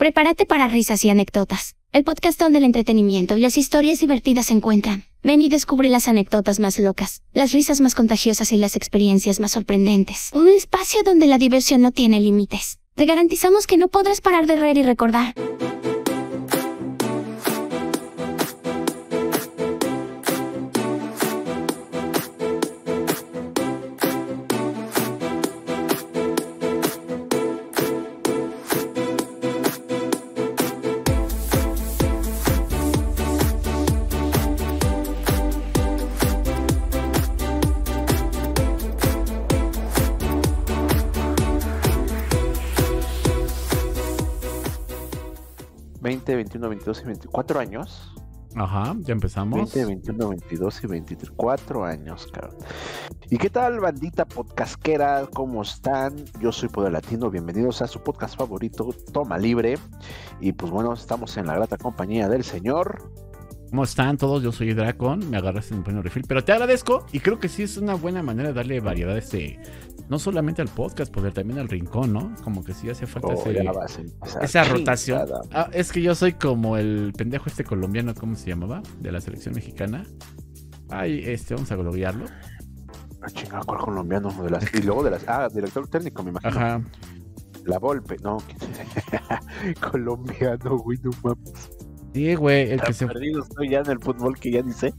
Prepárate para risas y anécdotas. El podcast donde el entretenimiento y las historias divertidas se encuentran. Ven y descubre las anécdotas más locas, las risas más contagiosas y las experiencias más sorprendentes. Un espacio donde la diversión no tiene límites. Te garantizamos que no podrás parar de reír y recordar. 21, 22 y 24 años. Ajá, ya empezamos. 20, 21, 22 y 24 años, cabrón. ¿Y qué tal, bandita podcastquera? ¿Cómo están? Yo soy Poder Latino, bienvenidos a su podcast favorito, Toma Libre. Y pues bueno, estamos en la grata compañía del señor. ¿Cómo están todos? Yo soy Dracon, me agarraste en un buen refil, pero te agradezco y creo que sí es una buena manera de darle variedad a este, no solamente al podcast, pero también al rincón, ¿no? Como que sí hace falta oh, esa rotación. Ah, es que yo soy como el pendejo este colombiano, ¿cómo se llamaba? De la selección mexicana. Ay, este, vamos a gloriarlo. Ah, chingada, ¿cuál colombiano? De las, y luego de las. Ah, director técnico, me imagino. Ajá. La Volpe, no. colombiano, güey, no mames. Sí, güey, el que se. perdido estoy ya en el fútbol que ya dice.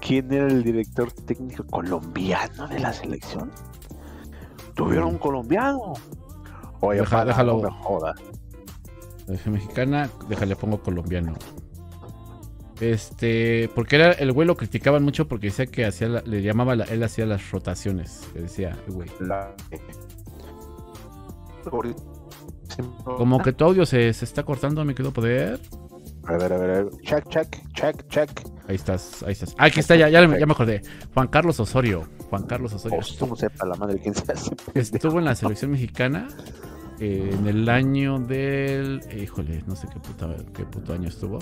¿Quién era el director técnico colombiano de la selección? Tuvieron un colombiano. Oye, Deja, déjalo. No joda. mexicana, déjale, pongo colombiano. Este, porque era el güey lo criticaban mucho porque decía que hacía le llamaba él hacía las rotaciones, que decía el güey. Como que tu audio se, se está cortando, me quedo poder. A ver, a ver, a ver. Check, check, check, check. Ahí estás, ahí estás. Ah, aquí está, ya, ya, me acordé. Juan Carlos Osorio. Juan Carlos Osorio. Estuvo, sepa la madre quién se hace. Estuvo en la selección mexicana eh, en el año del. híjole, no sé qué, puta, qué puto año estuvo.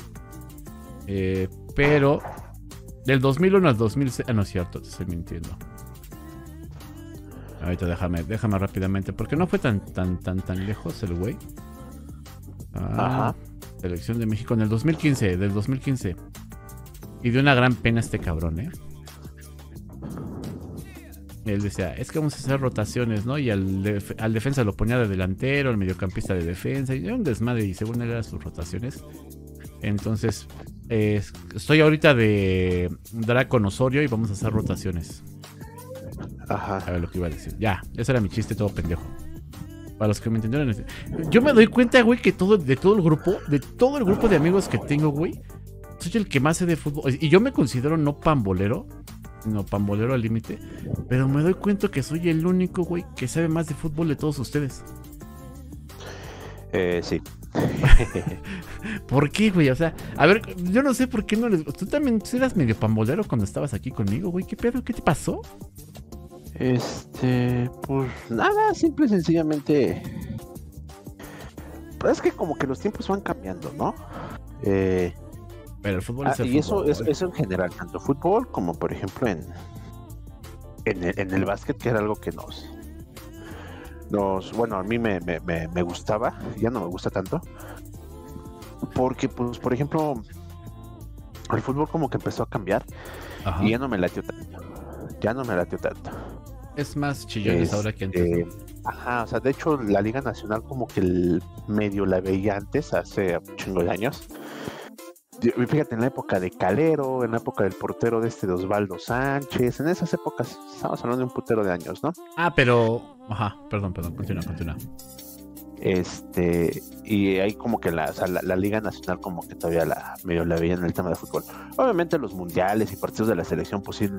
Eh, pero del 2001 al 2006. Ah, no es cierto, te estoy mintiendo. Ahorita déjame, déjame rápidamente, porque no fue tan, tan, tan, tan lejos el güey. Ah, Ajá. Selección de México en el 2015, del 2015. Y de una gran pena este cabrón, ¿eh? Él decía, es que vamos a hacer rotaciones, ¿no? Y al, defensa lo ponía de delantero, al mediocampista de defensa, y era un desmadre, y según él eran sus rotaciones. Entonces, estoy ahorita de Draco Osorio y vamos a hacer rotaciones. Ajá. A ver lo que iba a decir. Ya, ese era mi chiste todo pendejo. Para los que me entendieron. Yo me doy cuenta, güey, que todo, de todo el grupo, de todo el grupo de amigos que tengo, güey, soy el que más sé de fútbol. Y yo me considero no pambolero, no pambolero al límite, pero me doy cuenta que soy el único, güey, que sabe más de fútbol de todos ustedes. Eh, sí. ¿Por qué, güey? O sea, a ver, yo no sé por qué no les. Tú también eras medio pambolero cuando estabas aquí conmigo, güey. ¿Qué pedo? ¿Qué te pasó? Este, pues nada, simple y sencillamente. Pues es que como que los tiempos van cambiando, ¿no? Eh, Pero el fútbol es ah, el Y eso, es, eso en general, tanto fútbol como por ejemplo en, en, el, en el básquet, que era algo que nos, nos bueno, a mí me, me, me, gustaba, ya no me gusta tanto, porque pues por ejemplo, el fútbol como que empezó a cambiar y ya no me latió tanto, ya no me latió tanto. Es más chillones ahora que antes. Ajá, o sea, de hecho la Liga Nacional como que el medio la veía antes, hace un chingo de años. Fíjate, en la época de Calero, en la época del portero de este de Osvaldo Sánchez, en esas épocas, estamos hablando de un putero de años, ¿no? Ah, pero... Ajá, perdón, perdón, continúa, continúa. Este, y ahí como que la, la, Liga Nacional como que todavía la medio la veía en el tema de fútbol. Obviamente los mundiales y partidos de la selección, pues sí,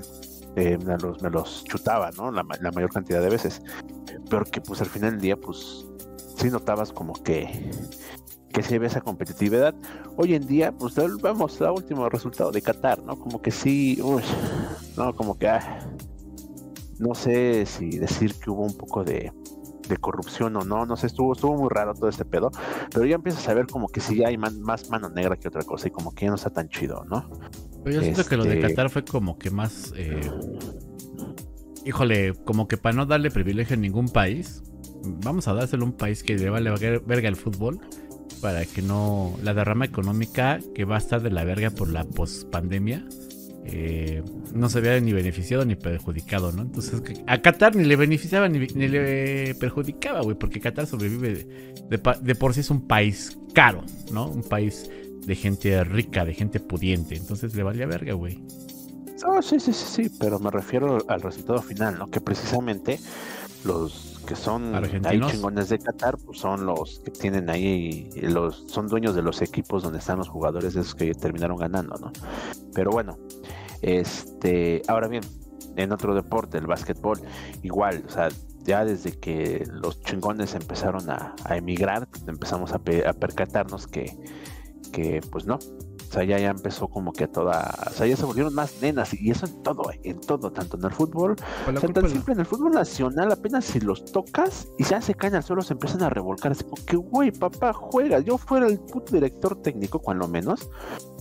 eh, me, los, me los chutaba, ¿no? La, mayor cantidad de veces. Pero que pues al final del día, pues sí notabas como que que se ve esa competitividad. Hoy en día, pues vemos el último resultado de Qatar, ¿no? Como que sí, uy, no, como que, ah, no sé si decir que hubo un poco de, de corrupción o no, no sé, estuvo, estuvo muy raro todo este pedo, pero ya empiezas a ver como que sí hay más mano negra que otra cosa y como que ya no está tan chido, ¿no? Pero yo siento que lo de este Qatar fue como que más, eh, híjole, como que para no darle privilegio a ningún país, vamos a dárselo a un país que le vale verga el fútbol para que no. La derrama económica que va a estar de la verga por la pospandemia. Eh, no se vea ni beneficiado ni perjudicado, ¿no? Entonces, a Qatar ni le beneficiaba ni, le perjudicaba, güey, porque Qatar sobrevive de, por sí es un país caro, ¿no? Un país de gente rica, de gente pudiente. Entonces le valía verga, güey. Oh, sí, sí, sí, sí, pero me refiero al resultado final, ¿no? Que precisamente los que son ahí chingones de Qatar, pues son los que tienen ahí, los son dueños de los equipos donde están los jugadores esos que terminaron ganando, ¿no? Pero bueno, este, ahora bien, en otro deporte, el básquetbol, igual, o sea, ya desde que los chingones empezaron a, emigrar, pues empezamos a, a percatarnos que, que, pues no, o sea, ya, ya empezó como que toda, o sea, ya se volvieron más nenas y eso en todo, en todo, tanto en el fútbol, o sea, tan simple, en el fútbol nacional apenas si los tocas y ya se caen al suelo, se empiezan a revolcar, así como que, güey, papá, juega, yo fuera el puto director técnico, cuando menos,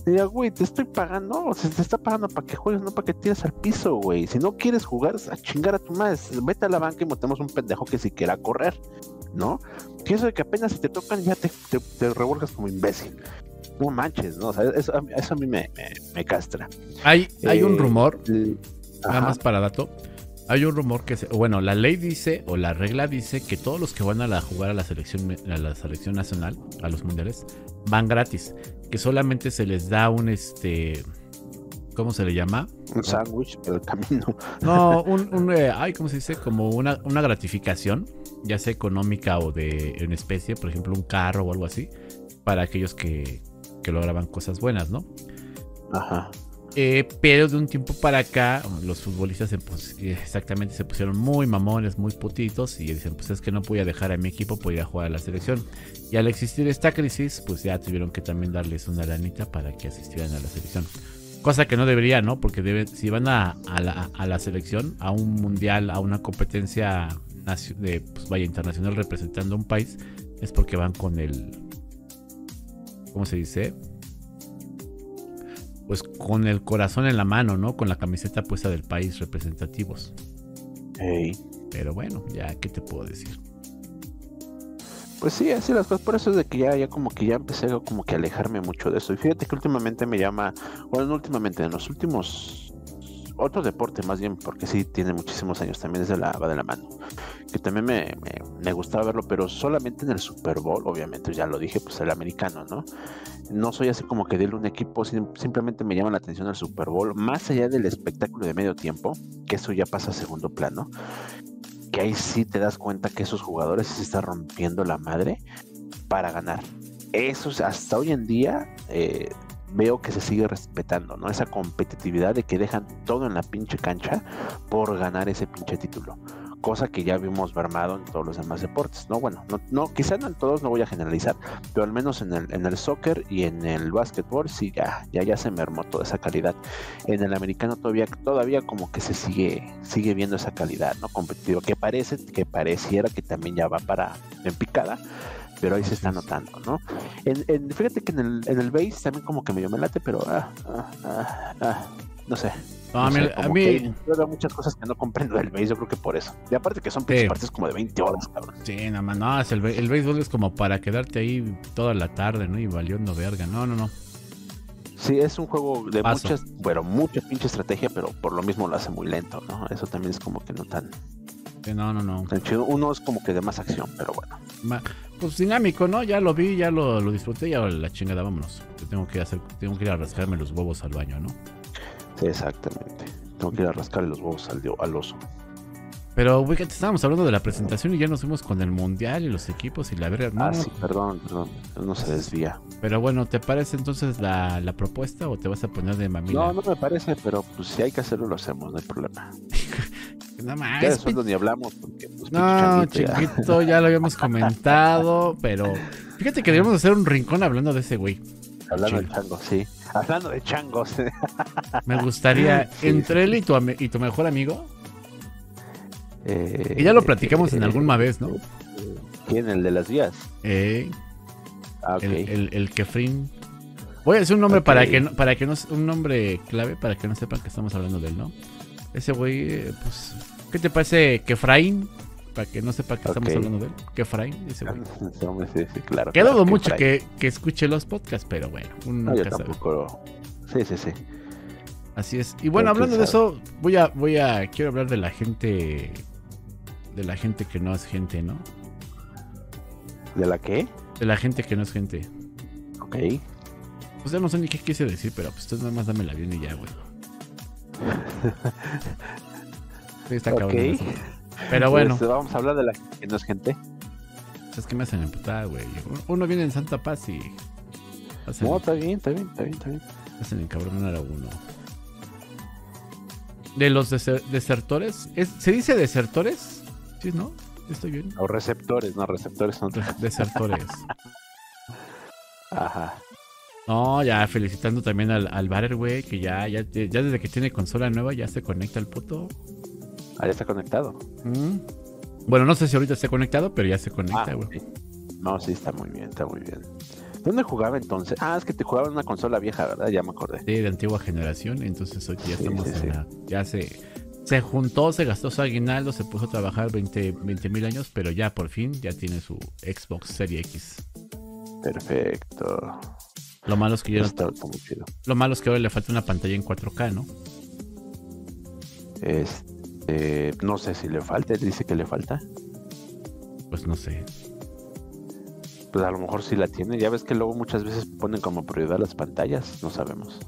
diría, güey, te estoy pagando, o sea, te está pagando para que juegues, no para que tires al piso, güey, si no quieres jugar, a chingar a tu madre, vete a la banca y montemos un pendejo que si quiera correr, ¿no? Que eso de que apenas si te tocan ya te, te, te revuelcas como imbécil no manches, ¿no? O sea, eso, a mí me, castra. Hay, hay un eh, rumor, nada más para dato. Hay un rumor que, bueno, la ley dice o la regla dice que todos los que van a jugar a la selección a la selección nacional, a los mundiales, van gratis, que solamente se les da un este ¿cómo se le llama? Un sándwich por el camino. No, un, un eh, ay, ¿cómo se dice? Como una, una gratificación, ya sea económica o de en especie, por ejemplo, un carro o algo así, para aquellos que, que lograban cosas buenas, ¿no? Ajá. Eh, pero de un tiempo para acá, los futbolistas exactamente se pusieron muy mamones, muy putitos y dicen, pues es que no voy a dejar a mi equipo por ir a jugar a la selección. Y al existir esta crisis, pues ya tuvieron que también darles una lanita para que asistieran a la selección. Cosa que no debería, ¿no? Porque debe, si van a, la, selección, a un mundial, a una competencia de, pues vaya, internacional representando un país, es porque van con el, ¿cómo se dice? Pues con el corazón en la mano, ¿no? Con la camiseta puesta del país representativos. Pero bueno, ya, ¿qué te puedo decir? Pues sí, así las cosas. Por eso es de que ya, ya como que ya empecé como que a alejarme mucho de eso. Y fíjate que últimamente me llama, bueno, no últimamente, en los últimos otro deporte más bien, porque sí tiene muchísimos años, también es la, va de la mano, que también me, me, gustaba verlo, pero solamente en el Super Bowl, obviamente, ya lo dije, pues el americano, ¿no? No soy así como que de un equipo, simplemente me llama la atención el Super Bowl, más allá del espectáculo de medio tiempo, que eso ya pasa a segundo plano, que ahí sí te das cuenta que esos jugadores se están rompiendo la madre para ganar. Eso hasta hoy en día eh, veo que se sigue respetando, ¿no? Esa competitividad de que dejan todo en la pinche cancha por ganar ese pinche título. Cosa que ya vimos armado en todos los demás deportes, ¿no? Bueno, no, no quizás no en todos, no voy a generalizar, pero al menos en el, en el soccer y en el básquetbol sí ya, ya, ya se mermó toda esa calidad. En el americano todavía, todavía como que se sigue, sigue viendo esa calidad, ¿no? Competitiva, que parece, que pareciera que también ya va para en picada pero ahí se está notando, ¿no? En, fíjate que en el, en el base también como que medio me late, pero ah, ah, ah, no sé. a mí, yo veo muchas cosas que no comprendo del base, yo creo que por eso. Y aparte que son sí. partes como de 20 horas, cabrón. Sí, nada más, no, el, el béisbol es como para quedarte ahí toda la tarde, ¿no? Y valiendo verga, no, no, no. Sí, es un juego de muchas, bueno, mucha pinche estrategia, pero por lo mismo lo hace muy lento, ¿no? Eso también es como que no tan... no, no, no. Uno es como que de más acción, pero bueno pues dinámico, ¿no? Ya lo vi, ya lo, lo disfruté y ahora la chingada, vámonos. tengo que hacer, tengo que ir a rascarme los huevos al baño, ¿no? Sí, exactamente. Tengo que ir a rascarle los huevos al, al oso. Pero, güey, estábamos hablando de la presentación y ya nos fuimos con el mundial y los equipos y la verga. No, ah, sí, perdón, perdón, no se desvía. Pero bueno, ¿te parece entonces la, la propuesta o te vas a poner de mamila? No, no me parece, pero pues si hay que hacerlo, lo hacemos, no hay problema. no más. Ya de sueldo ni hablamos. Porque, pues, no, chiquito, ya... lo habíamos comentado, pero fíjate que debemos hacer un rincón hablando de ese güey. Hablando de changos, sí. Hablando de changos. Me gustaría, entre él y tu, y tu mejor amigo, eh, y ya lo platicamos en alguna vez, ¿no? ¿Quién? ¿El de las vías? Eh, ah, el, el, Kefrin. Voy a decir un nombre para que no, para que no un nombre clave para que no sepan que estamos hablando de él, ¿no? Ese güey, eh, pues, ¿qué te parece Kefrain? para que no sepa que estamos hablando de él. Que ese güey. Sí, hombre, sí, sí, claro. Que dudo que mucho que, que escuche los podcasts, pero bueno, uno No, yo sabe. Sí, sí, sí. Así es. Y bueno, hablando de eso, voy a, voy a, quiero hablar de la gente, de la gente que no es gente, ¿no? ¿De la qué? De la gente que no es gente. Ok. Pues ya no sé ni qué quise decir, pero pues tú nada más dame la bien y ya, güey. Está cabrón Ok. eso. Pero bueno, Pues, vamos a hablar de la que no es gente. es que me hacen emputar, güey. Uno viene en Santa Paz y hacen, No, está bien, está bien, está bien, está bien. hacen encabronar a uno. De los deser- desertores, ¿es- ¿se dice desertores? Sí, ¿no? Estoy bien. O receptores, no, receptores son. Re- Desertores. Ajá. No, ya felicitando también al, al Barer, güey, que ya, ya, ya desde que tiene consola nueva ya se conecta el puto. Ahí está conectado. Mm. Bueno, no sé si ahorita está conectado, pero ya se conecta, Ah, güey. ok. No, sí, está muy bien, está muy bien. ¿Dónde jugaba entonces? Ah, es que te jugaba en una consola vieja, ¿verdad? Ya me acordé. Sí, de antigua generación, entonces hoy ya Sí, estamos sí, en sí. la- Ya se, se juntó, se gastó su aguinaldo, se puso a trabajar 20 mil años, pero ya por fin ya tiene su Xbox Series X. Perfecto. Lo malo es que Está, chido. lo malo es que ahora le falta una pantalla en 4K, ¿no? Este, no sé si le falta, dice que le falta. Pues no sé. Pues a lo mejor sí la tiene. Ya ves que luego muchas veces ponen como prioridad las pantallas. No sabemos.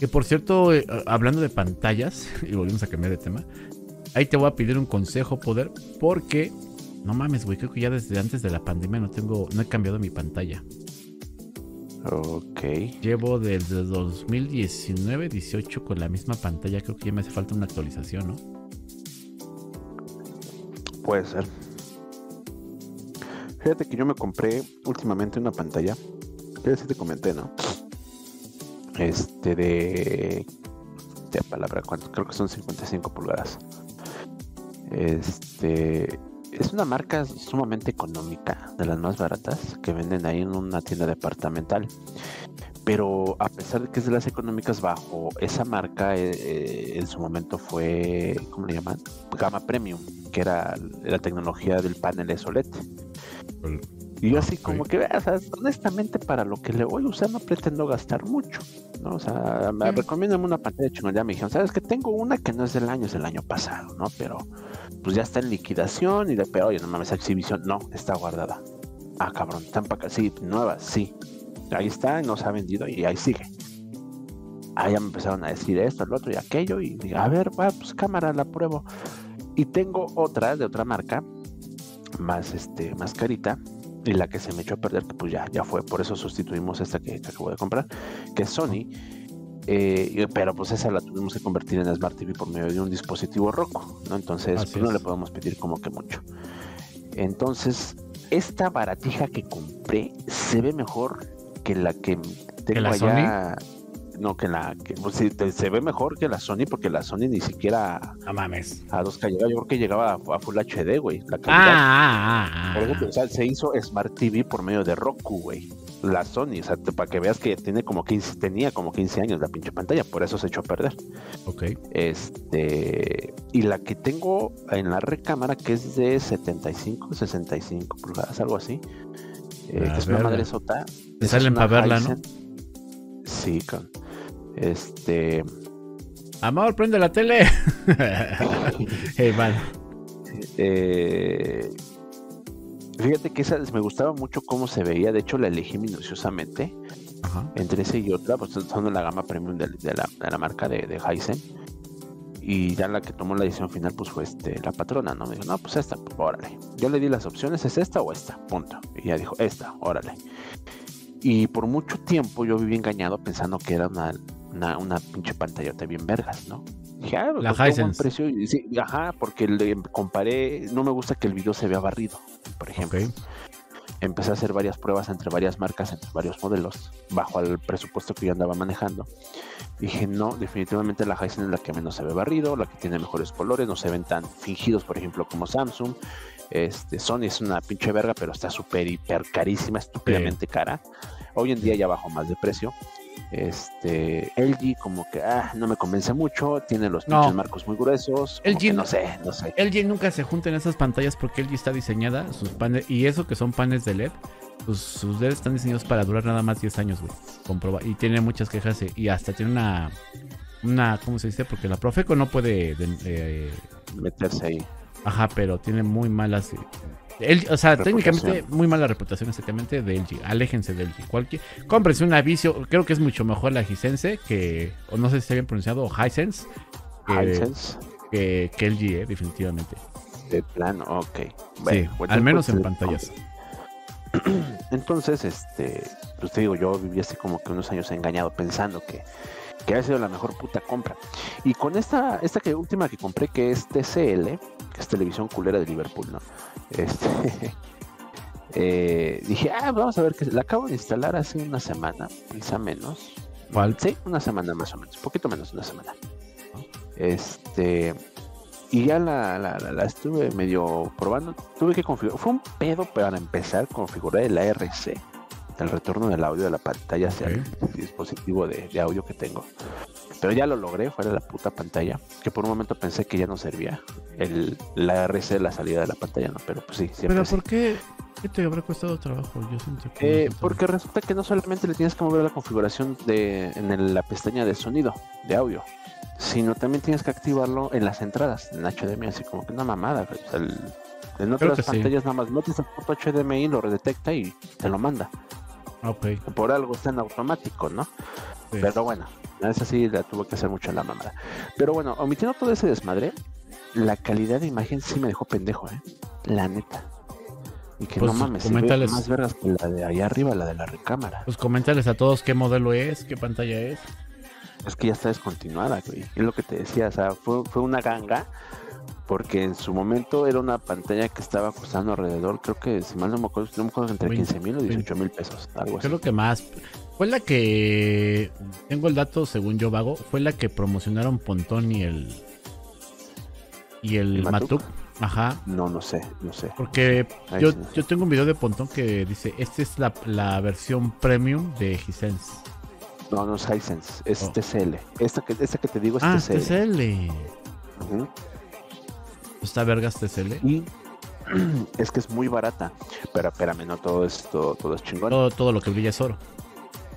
Que por cierto, eh, hablando de pantallas, y volvemos a cambiar de tema, ahí te voy a pedir un consejo, poder, porque no mames, güey, creo que ya desde antes de la pandemia no tengo, no he cambiado mi pantalla. Ok. Llevo desde 2019, 18 con la misma pantalla, creo que ya me hace falta una actualización, ¿no? Puede ser. Fíjate que yo me compré últimamente una pantalla. Que sí te comenté, ¿no? Este de. De palabra, ¿cuánto? Creo que son 55 pulgadas. Este. Es una marca sumamente económica, de las más baratas, que venden ahí en una tienda departamental. Pero a pesar de que es de las económicas bajo, esa marca eh, eh, en su momento fue, ¿cómo le llaman? Gama Premium, que era la tecnología del panel OLED. Y yo así Ok. como que, o sea, honestamente para lo que le voy a usar no pretendo gastar mucho, ¿no? O sea, me Mm. recomiendan una pantalla chingona, ya me dijeron, ¿sabes que Tengo una que no es del año, es del año pasado, ¿no? Pero pues ya está en liquidación y de pero oye, no mames, exhibición, no, está guardada. Ah, cabrón, están para acá, sí, nueva, sí. Ahí está, no se ha vendido y ahí sigue. Ah, ya me empezaron a decir esto, el otro y aquello, y dije, a ver, va, pues cámara, la pruebo. Y tengo otra de otra marca, más este, más carita, y la que se me echó a perder, que pues ya, ya fue, por eso sustituimos esta que, que acabo de comprar, que es Sony. eh, pero pues esa la tuvimos que convertir en Smart TV por medio de un dispositivo Roku, ¿no? Entonces, pues, no le podemos pedir como que mucho. Entonces, esta baratija que compré se ve mejor que la que tengo la allá. No, que la que pues, sí, te- se ve mejor que la Sony, porque la Sony ni siquiera No mames. a 2K llegaba. Yo creo que llegaba a, a Full HD, güey. La Ah, calidad. ah, ah, Por ah. o sea, se hizo Smart TV por medio de Roku, güey. La Sony, o sea, te- para que veas que tiene como 15, tenía como 15 años la pinche pantalla, por eso se echó a perder. Ok. Este, y la que tengo en la recámara, que es de 75, 65 pulgadas, algo así. eh, que es una madre sota. Te salen pa' verla, ¿no? Sí, con. Este. Amor, prende la tele. hey, man. eh, fíjate que esa me gustaba mucho cómo se veía. De hecho, la elegí minuciosamente. Ajá. entre esa y otra, pues son de la gama premium de, de la, de la marca de, de Hisense. Y ya la que tomó la decisión final, pues fue este, la patrona, ¿no? Me dijo, no, pues esta, pues, órale. Yo le di las opciones, ¿es esta o esta? Punto. Y ella dijo, esta, órale. Y por mucho tiempo yo viví engañado pensando que era una, una, una pinche pantallota bien vergas, ¿no? Dije, ah, La costó buen Hisense. precio. Y sí, ajá, porque le comparé, no me gusta que el video se vea barrido, por ejemplo empecé a hacer varias pruebas entre varias marcas, entre varios modelos, bajo el presupuesto que yo andaba manejando. Dije, no, definitivamente la Hisense es la que menos se ve barrido, la que tiene mejores colores, no se ven tan fingidos, por ejemplo, como Samsung. Este, Sony es una pinche verga, pero está súper, hiper carísima, estúpidamente cara. Hoy en día ya bajó más de precio. Este, LG como que ah, no me convence mucho, tiene los No. pinches marcos muy gruesos. LG que no- sé, no sé. LG nunca se junta en esas pantallas porque LG está diseñada, sus paneles, y eso que son paneles de LED, sus, sus LEDs están diseñados para durar nada más 10 años, güey. Comproba- y tiene muchas quejas eh, y hasta tiene una, una, ¿cómo se dice? Porque la Profeco no puede, de- eh, Meterse ahí. ajá, pero tiene muy malas... o sea, técnicamente muy mala reputación exactamente de LG. Aléjense de LG. Cualquier, cómprense un Avicio. Creo que es mucho mejor la Hisense que, o no sé si está bien pronunciado, o Hisense que, Hisense, que, que LG, eh, definitivamente. de plano, ok. Sí, Bueno, pues al menos en pantallas. Entonces, este, pues te digo, yo viví así como que unos años engañado pensando que, que había sido la mejor puta compra. Y con esta, esta que última que compré, que es TCL, que es televisión culera de Liverpool, ¿no? Este, eh, dije, ah, vamos a ver que la acabo de instalar hace una semana, quizá menos. ¿Cuál? Sí, una semana más o menos, poquito menos de una semana. Este, y ya la, la, la- la estuve medio probando. Tuve que configurar, fue un pedo para empezar configurar el ARC, el retorno del audio de la pantalla hacia Ok. el dispositivo de, de audio que tengo. Pero ya lo logré, fuera de la puta pantalla, que por un momento pensé que ya no servía el, la de la salida de la pantalla, no, pero pues sí, siempre Pero. ¿por qué? ¿Qué te habrá costado trabajo? Yo siento que Eh, porque resulta que no solamente le tienes que mover la configuración de en el- la pestaña de sonido, de audio, sino también tienes que activarlo en las entradas, en HDMI, así como que una mamada. el- en otras sí. pantallas nada más metes el puto HDMI, lo detecta y te lo manda. Ah, Ok. Por algo está en automático, ¿no? sí. Pero bueno, esa sí la tuvo que hacer mucho la mamada. Pero bueno, omitiendo todo ese desmadre, la calidad de imagen sí me dejó pendejo, ¿eh? La neta. Y que Pues, no mames, se ve más vergas que la de allá arriba, la de la recámara. Pues coméntales a todos qué modelo es, qué pantalla es. Es que ya está descontinuada, güey. Es lo que te decía, o sea, fue, fue una ganga. Porque en su momento era una pantalla que estaba costando alrededor, creo que, si mal no me acuerdo, no me acuerdo, entre 20, 15 mil o 18 mil pesos, algo así. Creo que más. Fue la que. Tengo el dato, según yo vago. Fue la que promocionaron Pontón y el. Y el ¿El Matuk? Matuk. Ajá. No, no sé, no sé. Porque yo, sí no sé. yo tengo un video de Pontón que dice: Esta es la, la versión premium de Hisense. No, no es Hisense, es Oh. TCL. Esta que, esta que te digo es Ah, TCL. Está vergas TCL. Y es que es muy barata. Pero espérame, no todo esto, todo es chingón. Todo, todo lo que brilla es oro.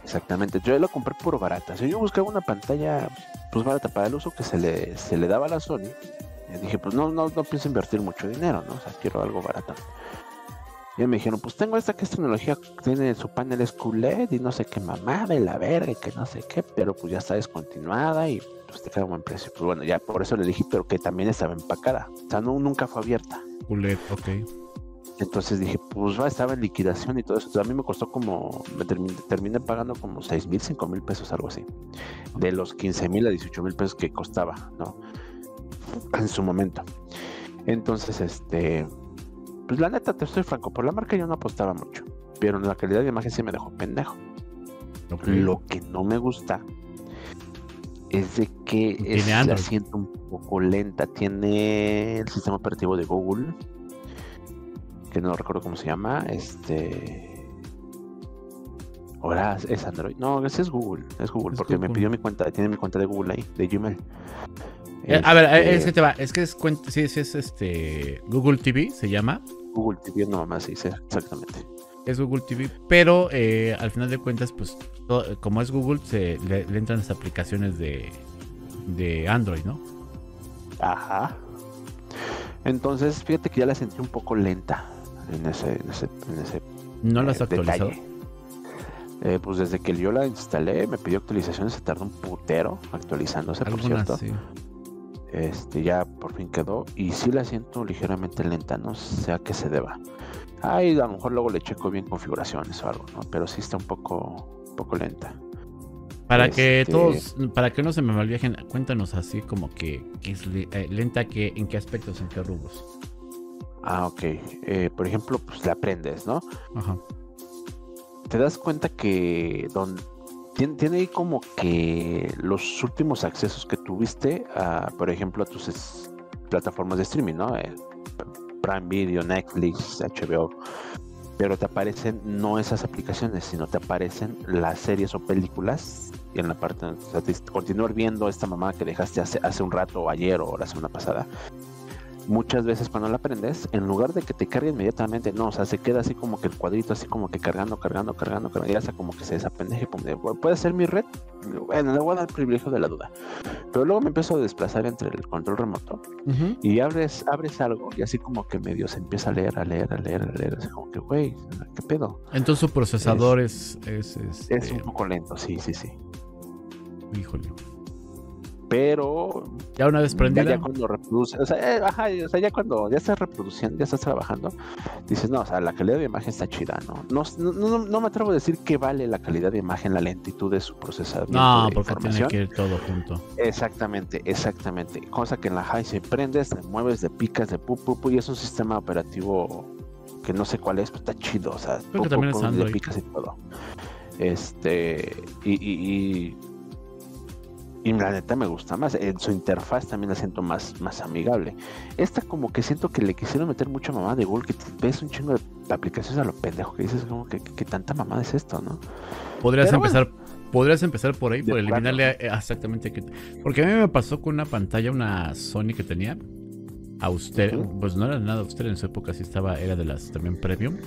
Exactamente. Yo lo compré puro barata. Sea, yo buscaba una pantalla pues barata para el uso que se le, se le daba a la Sony. Y dije, pues no, no, no pienso invertir mucho dinero, ¿no? O sea, quiero algo barato. Y me dijeron, pues tengo esta que es tecnología, tiene su panel es QLED y no sé qué mamada y la verga y que no sé qué, pero pues ya está descontinuada y pues te queda un buen precio. Pues bueno, ya por eso le dije, pero que también estaba empacada. O sea, no, nunca fue abierta. QLED, ok. Entonces dije, pues va, estaba en liquidación y todo eso. Entonces, a mí me costó como, me terminé, terminé pagando como 6 mil, 5 mil pesos, algo así. De los 15 mil a 18 mil pesos que costaba, ¿no? En su momento. Entonces, este, pues la neta, te estoy franco, por la marca yo no apostaba mucho. Pero la calidad de imagen sí me dejó pendejo. Lo que no me gusta es de que es, la siento un poco lenta. Tiene el sistema operativo de Google, que no recuerdo cómo se llama. Este. Ahora es Android. No, ese es Google. Es Google, Es porque me pidió mi cuenta. Tiene mi cuenta de Google ahí, de Gmail. Eh, a ver, eh, Este, es que te va, es que es cuenta, sí, sí, es este Google TV, se llama, Google TV, no más, sí, sí, exactamente. Es Google TV, pero eh, al final de cuentas, pues, como es Google, se le, le entran las aplicaciones de, de Android, ¿no? Ajá. Entonces, fíjate que ya la sentí un poco lenta en ese, en ese, en ese No las eh, detalle. Eh, pues desde que yo la instalé, me pidió actualizaciones, se tardó un putero actualizándose, por cierto. sí. Este, ya por fin quedó. Y sí la siento ligeramente lenta, no sé a qué se deba. Ay, a lo mejor luego le checo bien configuraciones o algo, ¿no? Pero sí está un poco, un poco lenta. Para que Este- todos, para que no se me malviajen, cuéntanos así como que, que es eh, lenta, que, en qué aspectos, en qué rubros. Ah, ok. Eh, por ejemplo, pues la aprendes, ¿no? Ajá. te das cuenta que don, tiene, tiene ahí como que los últimos accesos que tuviste, a, por ejemplo, a tus plataformas de streaming, ¿no? Eh, Prime Video, Netflix, HBO. pero te aparecen no esas aplicaciones, sino te aparecen las series o películas y en la parte, o sea, continuar viendo esta mamá que dejaste hace, hace un rato, ayer o la semana pasada, muchas veces cuando la aprendes, en lugar de que te cargue inmediatamente, no, o sea, se queda así como que el cuadrito, así como que cargando, cargando, cargando, cargando, y hasta como que se desapendeje, puede ser mi red, bueno, le voy a dar el privilegio de la duda. Pero luego me empiezo a desplazar entre el control remoto y abres, abres algo y así como que medio se empieza a leer, a leer, a leer, a leer, así como que, güey, ¿qué pedo? Entonces su procesador es... Es, es, es un poco lento, sí, sí, sí. Híjole pero ya una vez prendida. ya, cuando reproduce o sea, eh, ajá, o sea, ya cuando ya estás reproduciendo ya estás trabajando dices no o sea la calidad de imagen está chida no no, no, no me atrevo a decir que vale la calidad de imagen la lentitud de su procesador no porque tiene que ir todo junto. Exactamente exactamente. Cosa que en la high se prendes te mueves de picas de pu, pu, y es un sistema operativo que no sé cuál es pero está chido o sea pu, también es de picas y todo. Este y, y y la neta me gusta más. En su interfaz también la siento más, más amigable. Esta como que siento que le quisieron meter mucha mamá de Google, que ves un chingo de aplicaciones a lo pendejo, que dices como que, tanta mamá es esto, ¿no? Podrías empezar, podrías empezar por ahí, por eliminarle eh, exactamente que. Porque a mí me pasó con una pantalla, una Sony que tenía. Austera, pues no era nada austera en su época, sí estaba, era de las también premium.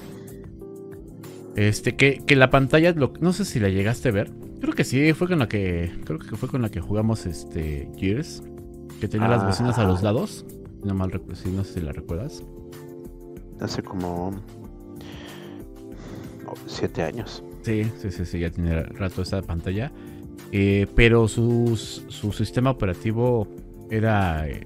Este, que, que la pantalla, no sé si la llegaste a ver, Creo que sí, fue con la que. Creo que fue con la que jugamos este Gears. Que tenía las bocinas a los lados. No mal recuerdo, no sé si la recuerdas. Hace como siete años. Sí, sí, sí, sí, ya tiene rato esta pantalla. Eh, pero su sistema operativo era eh,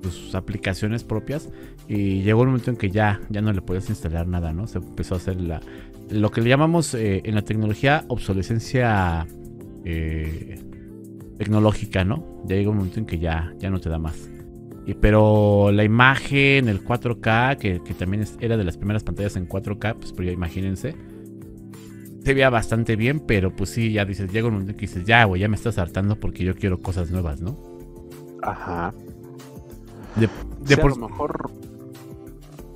pues, sus aplicaciones propias. Y llegó un momento en que ya, ya no le podías instalar nada, ¿no? Se empezó a hacer la, lo que le llamamos eh, en la tecnología obsolescencia eh, tecnológica, ¿no? Ya llega un momento en que ya, ya no te da más. Y, pero la imagen, el 4K, que, también era de las primeras pantallas en 4K, pues, ya imagínense. Se veía bastante bien, pero pues sí, ya dices, llega un momento en que dices, ya, güey, ya me estás hartando porque yo quiero cosas nuevas, ¿no? Ajá. De, por... lo mejor.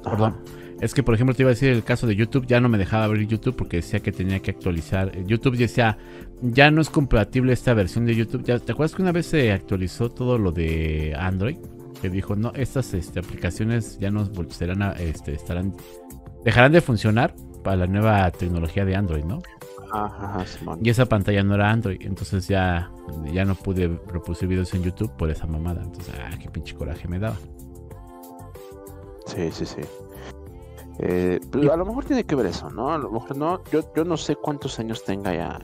Perdón. Es que, por ejemplo, te iba a decir el caso de YouTube, ya no me dejaba abrir YouTube porque decía que tenía que actualizar. YouTube decía, ya no es compatible esta versión de YouTube. ¿Ya, ¿Te acuerdas que una vez se actualizó todo lo de Android? Que dijo, no, estas este, aplicaciones ya no serán, este, estarán, dejarán de funcionar para la nueva tecnología de Android, ¿no? Ajá, y esa pantalla no era Android, entonces ya, ya no pude reproducir videos en YouTube por esa mamada. Entonces, ah, qué pinche coraje me daba. Sí, sí, sí. Eh, pues, a lo mejor tiene que ver eso, ¿no? A lo mejor no. Yo, yo no sé cuántos años tenga ya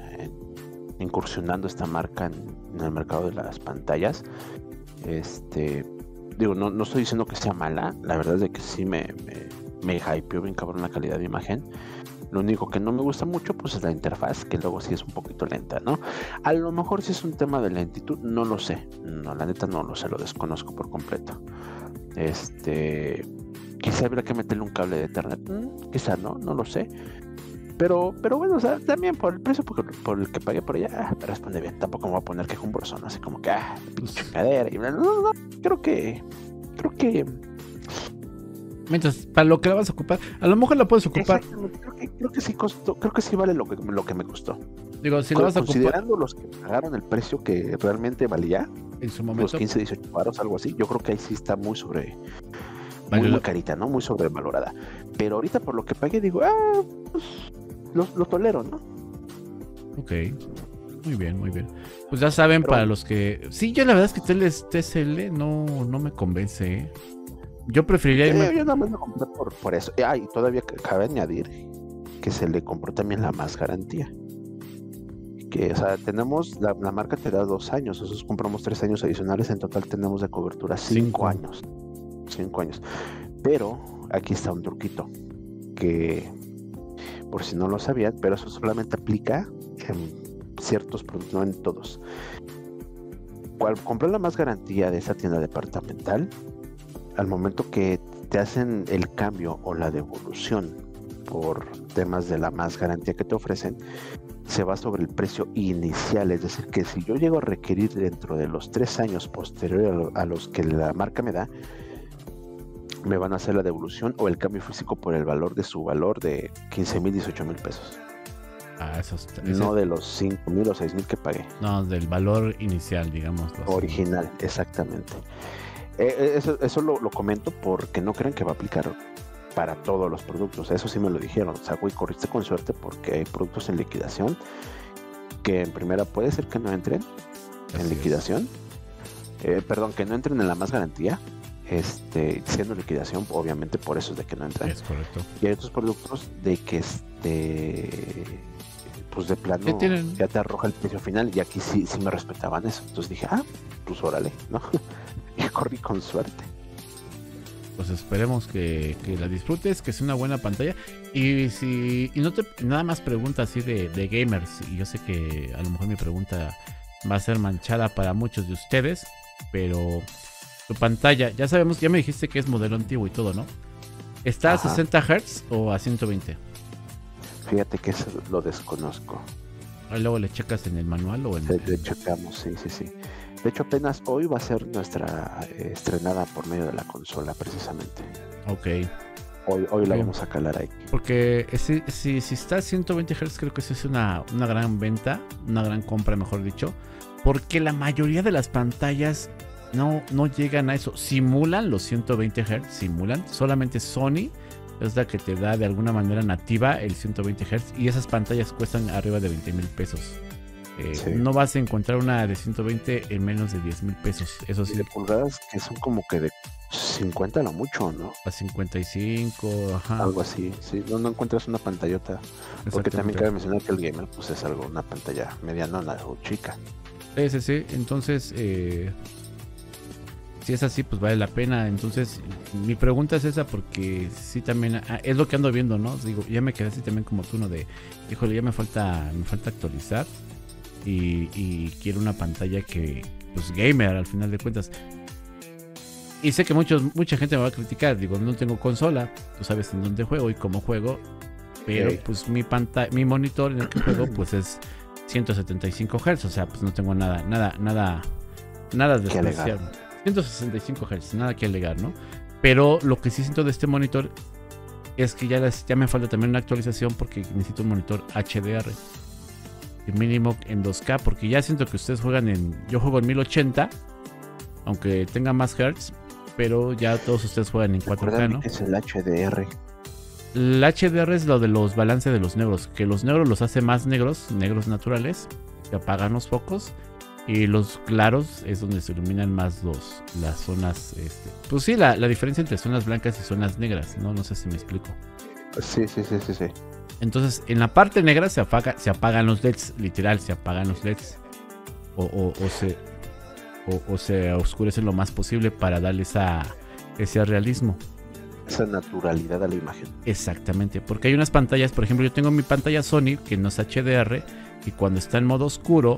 incursionando esta marca en, el mercado de las pantallas. Este, digo, no, no estoy diciendo que sea mala. La verdad es de que sí me, me, me hypeó bien cabrón la calidad de imagen. Lo único que no me gusta mucho pues es la interfaz, que luego sí es un poquito lenta, ¿no? A lo mejor si es un tema de lentitud, no lo sé. No, la neta no lo sé, lo desconozco por completo. Este, Quizá habría que meterle un cable de Ethernet. Mm, quizá no, no lo sé. Pero, pero bueno, o sea, también por el precio por, el que pagué por allá, ah, me responde bien. Tampoco me voy a poner quejumbroso, así como que, ah, pinche cadera. Y no, no, no, creo que, creo que. Mientras, para lo que la vas a ocupar, a lo mejor la puedes ocupar. Creo que, creo que sí costó, creo que sí vale lo que, lo que me costó. Digo, si lo vas a ocupar. Considerando los que pagaron el precio que realmente valía, en su momento. Los 15, 18 baros, algo así, yo creo que ahí sí está muy sobre, muy, carita, ¿no? Muy sobrevalorada. Pero ahorita por lo que pagué digo, ah, pues lo, tolero, ¿no? Ok. Muy bien, muy bien. Pues ya saben, para los que. Sí, yo la verdad es que TSL no, no me convence. ¿eh? Yo preferiría irme. yo nada más me compré por, por eso. Ah, y todavía cabe añadir que se le compró también la más garantía. Que, o sea, tenemos. La, marca te da dos años. Nosotros compramos tres años adicionales. En total tenemos de cobertura cinco. años cinco años. Pero aquí está un truquito que, por si no lo sabían, pero eso solamente aplica en ciertos productos, no en todos. Cual comprar la más garantía de esa tienda departamental, al momento que te hacen el cambio o la devolución por temas de la más garantía que te ofrecen, se va sobre el precio inicial. Es decir, que si yo llego a requerir dentro de los tres años posteriores a los que la marca me da, me van a hacer la devolución o el cambio físico por el valor de su valor de 15 mil, 18 mil pesos. Ah, eso es- ese- No de los 5 mil o 6 mil que pagué. no, del valor inicial, digamos. Original, exactamente. Eh, eh, eso eso lo, lo comento porque no crean que va a aplicar para todos los productos. Eso sí me lo dijeron. O sea, güey, corriste con suerte porque hay productos en liquidación que en primera puede ser que no entren Así en liquidación. Eh, perdón, que no entren en la más garantía. Este, siendo liquidación, obviamente por eso es de que no entran. Es correcto. Y hay otros productos de que este pues de plano ya te arroja el precio final y aquí sí, sí me respetaban eso. Entonces dije, ah, pues órale, ¿no? y corrí con suerte. Pues esperemos que, que la disfrutes, que sea una buena pantalla. Y si y no te nada más pregunta así de, de gamers, y yo sé que a lo mejor mi pregunta va a ser manchada para muchos de ustedes, pero tu pantalla, ya sabemos, ya me dijiste que es modelo antiguo y todo, ¿no? ¿Está Ajá. a 60 Hz o a 120? Fíjate que eso lo desconozco. Ahí luego le checas en el manual o en De, de checamos, sí, sí, sí. De hecho, apenas hoy va a ser nuestra eh, estrenada por medio de la consola, precisamente. Ok. Hoy, hoy la vamos a calar ahí. Porque si, si, si está a 120 Hz, creo que eso es una, una gran venta, una gran compra, mejor dicho. Porque la mayoría de las pantallas no, no llegan a eso. Simulan los 120 Hz, simulan. Solamente Sony es la que te da de alguna manera nativa el 120 Hz. Y esas pantallas cuestan arriba de 20 mil pesos. Eh, Sí. No vas a encontrar una de 120 en menos de 10 mil pesos. Eso Y sí, de pulgadas que son como que de 50 a lo mucho, ¿no? a 55, ajá. Algo así, sí. No, no encuentras una pantallota. Porque también cabe mencionar que el gamer pues es algo, una pantalla medianona o chica. Sí, sí, sí. Entonces, eh, si es así, pues vale la pena. Entonces, mi pregunta es esa porque sí también ah, es lo que ando viendo, ¿no? Digo, ya me quedé así también como tú, ¿no? De, híjole, ya me falta, me falta actualizar y, y quiero una pantalla que, pues, gamer al final de cuentas. Y sé que muchos, mucha gente me va a criticar. Digo, no tengo consola, tú sabes en dónde juego y cómo juego. Pero pues mi pantalla, mi monitor en el que juego, pues es 175 Hz. O sea, pues no tengo nada, nada, nada, nada de especial. 165 Hz, nada que alegar, ¿no? Pero lo que sí siento de este monitor es que ya, les- ya me falta también una actualización porque necesito un monitor HDR. Mínimo en 2K, porque ya siento que ustedes juegan en. Yo juego en 1080, aunque tenga más Hz, pero ya todos ustedes juegan en 4K, Recuérdame ¿no? es el HDR. El HDR es lo de los balances de los negros, que los negros los hace más negros, negros naturales, que apagan los focos, y los claros es donde se iluminan más los, las zonas, este, pues sí, la, la diferencia entre zonas blancas y zonas negras, ¿no? No sé si me explico. Sí, sí, sí, sí, sí. Entonces, en la parte negra se, apaga, se apagan los LEDs, literal, se apagan los LEDs. O, o- o se, o, o se oscurecen lo más posible para darle esa, ese realismo. Esa naturalidad a la imagen. Exactamente, porque hay unas pantallas, por ejemplo, yo tengo mi pantalla Sony que no es HDR y cuando está en modo oscuro,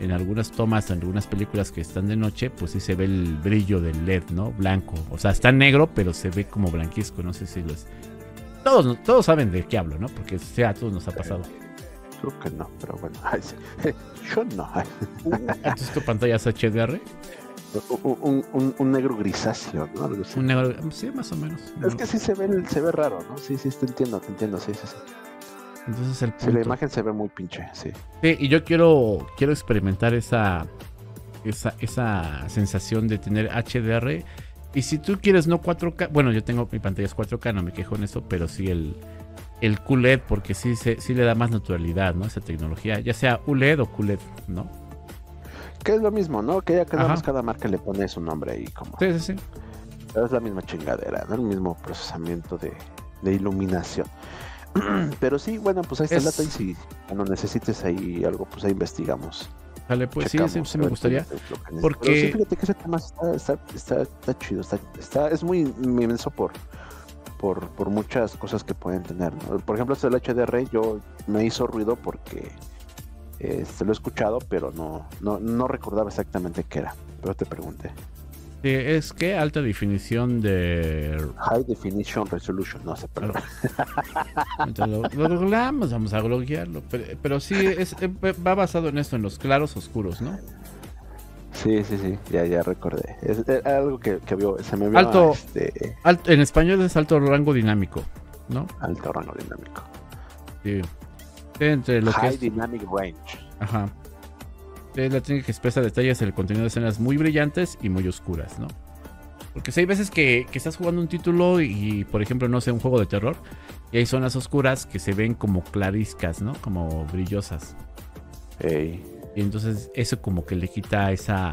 en algunas tomas, en algunas películas que están de noche, pues sí se ve el brillo del LED, ¿no? Blanco. O sea, está negro, pero se ve como blanquisco, no sé si los... Todos, todos saben de qué hablo, ¿no? Porque sea, a todos nos ha pasado. Creo que no, pero bueno. Yo no. Entonces tu pantalla es HDR, Un, un- negro grisáceo, ¿no? Un negro, sí, más o menos. Es que sí se ve, se ve raro, ¿no? Sí, sí, te entiendo, te entiendo, sí, sí, sí. Entonces el Sí, la imagen se ve muy pinche, sí. Sí, y yo quiero, quiero experimentar esa, esa, esa sensación de tener HDR. Y si tú quieres no 4K, bueno, yo tengo mi pantalla es 4K, no me quejo en eso, pero sí el, el QLED, porque sí, se, sí le da más naturalidad, ¿no? Esa tecnología, ya sea ULED o QLED, ¿no? Que es lo mismo, ¿no? Que ya cada, cada marca le pone su nombre ahí como. Sí, sí, sí. Pero es la misma chingadera, ¿no? El mismo procesamiento de, de iluminación. Pero sí, bueno, pues ahí está el Es- dato y si cuando necesites ahí algo, pues ahí investigamos. Vale, pues sí, sí, checamos, sí a me gustaría. porque- Pero sí, fíjate que ese tema está, está, está, está chido, está, está- es muy inmenso por, por, por muchas cosas que pueden tener. ¿no? Por ejemplo, este del HDR yo me hizo ruido porque este, lo he escuchado, pero no, no, no recordaba exactamente qué era. Pero te pregunté. Sí, es que alta definición de... High Definition Resolution, no sé, perdón. Entonces lo, lo vamos a bloquearlo. Pero, pero sí, es, eh, va basado en esto, en los claros oscuros, ¿no? Sí, sí, sí, ya, ya recordé. Es, es algo que, que vio, se me vio Alto. este, Alto- en español es alto rango dinámico, ¿no? alto rango dinámico. Sí. Entre lo que High es. Dynamic Range. Ajá. Es la técnica que expresa detalles en el contenido de escenas muy brillantes y muy oscuras, ¿no? Porque si hay veces que, que estás jugando un título y, por ejemplo, no sé, un juego de terror, y hay zonas oscuras que se ven como clariscas, ¿no? Como brillosas. Y entonces eso como que le quita esa,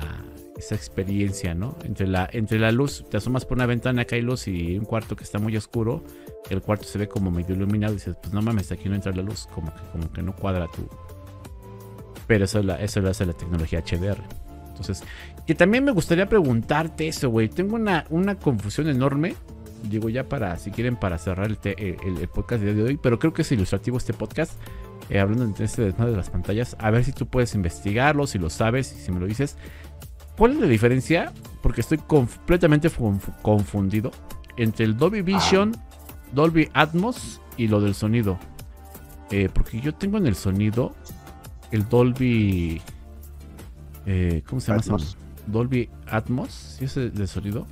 esa experiencia, ¿no? Entre la, entre la luz, te asomas por una ventana que hay luz y un cuarto que está muy oscuro, el cuarto se ve como medio iluminado y dices, pues no mames, aquí no entra la luz, como que, como que no cuadra tu... Pero eso, la, eso lo hace la tecnología HDR. Entonces, que también me gustaría preguntarte eso, güey. Tengo una, una confusión enorme. Digo ya para, si quieren, para cerrar el, te- el- el podcast de hoy. Pero creo que es ilustrativo este podcast. eh, hablando de este desmadre de las pantallas. A ver si tú puedes investigarlo, si lo sabes, si me lo dices. ¿Cuál es la diferencia? Porque estoy completamente conf- confundido entre el Dolby Vision, Dolby Atmos y lo del sonido. Eh, porque yo tengo en el sonido el Dolby. eh, ¿Cómo se llama? Atmos. Dolby Atmos, ¿sí es de sonido?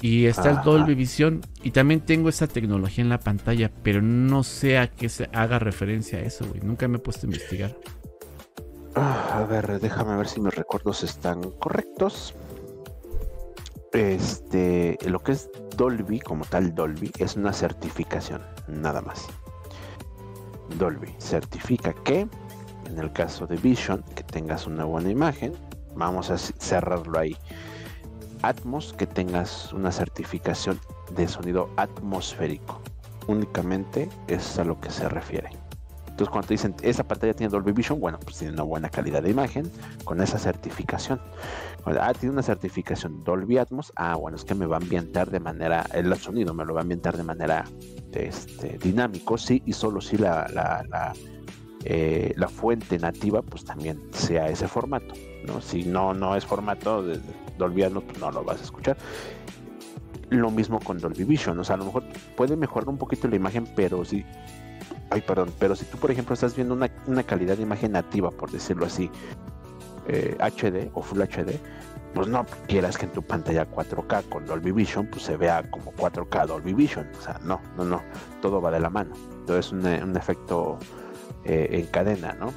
Y está el. Dolby Vision. Y también tengo esa tecnología en la pantalla, pero no sé a qué se haga referencia a eso, güey. Nunca me he puesto a investigar. Ah, a ver, déjame ver si mis recuerdos están correctos. Este, lo que es Dolby, como tal Dolby, es una certificación, nada más. Dolby certifica que, en el caso de Vision, que tengas una buena imagen, vamos a cerrarlo ahí. Atmos, que tengas una certificación de sonido atmosférico. Únicamente es a lo que se refiere. Entonces, cuando te dicen esa pantalla tiene Dolby Vision, bueno, pues tiene una buena calidad de imagen con esa certificación. Ah, tiene una certificación Dolby Atmos. Ah, bueno, es que me va a ambientar de manera, el sonido me lo va a ambientar de manera este, dinámico, sí, y solo si la, la, eh, la fuente nativa, pues también sea ese formato. ¿no? Si no, no es formato de Dolby Atmos, pues no lo vas a escuchar. Lo mismo con Dolby Vision, o sea, a lo mejor puede mejorar un poquito la imagen, pero si Ay, perdón, pero si tú, por ejemplo, estás viendo una, una calidad de imagen nativa, por decirlo así, eh, HD o Full HD, pues no quieras que en tu pantalla 4K con Dolby Vision, pues se vea como 4K Dolby Vision. O sea, no, no, no, todo va de la mano. Todo es un, un efecto eh, en cadena, ¿no?